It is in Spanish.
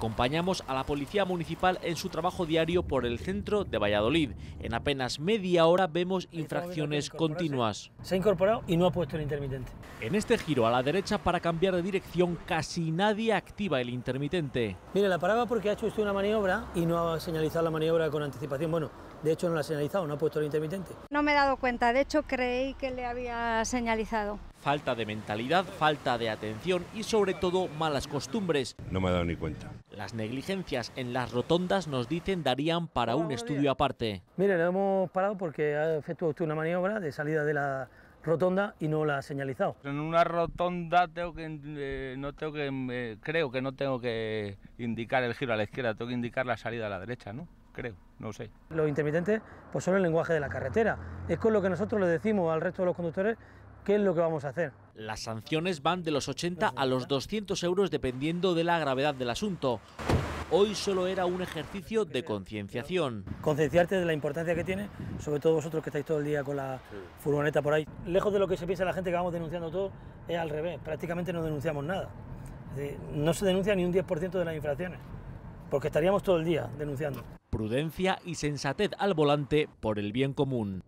Acompañamos a la Policía Municipal en su trabajo diario por el centro de Valladolid. En apenas media hora vemos infracciones continuas. Se ha incorporado y no ha puesto el intermitente. En este giro a la derecha para cambiar de dirección casi nadie activa el intermitente. Mire, la paraba porque ha hecho usted una maniobra y no ha señalizado la maniobra con anticipación. Bueno, de hecho no la ha señalizado, no ha puesto el intermitente. No me he dado cuenta, de hecho creí que le había señalizado. Falta de mentalidad, falta de atención y sobre todo malas costumbres. No me he dado ni cuenta. Las negligencias en las rotondas nos dicen darían para un estudio aparte. Mire, le hemos parado porque ha efectuado usted una maniobra de salida de la rotonda y no la ha señalizado. En una rotonda tengo que eh, no tengo que eh, creo que no tengo que indicar el giro a la izquierda, tengo que indicar la salida a la derecha, ¿no? Creo, no sé. Los intermitentes pues son el lenguaje de la carretera. Es con lo que nosotros le decimos al resto de los conductores qué es lo que vamos a hacer. Las sanciones van de los 80 a los 200 euros dependiendo de la gravedad del asunto. Hoy solo era un ejercicio de concienciación. Concienciarte de la importancia que tiene, sobre todo vosotros que estáis todo el día con la furgoneta por ahí. Lejos de lo que se piensa la gente que vamos denunciando todo, es al revés, prácticamente no denunciamos nada. no se denuncia ni un 10% de las infracciones, porque estaríamos todo el día denunciando. Prudencia y sensatez al volante por el bien común.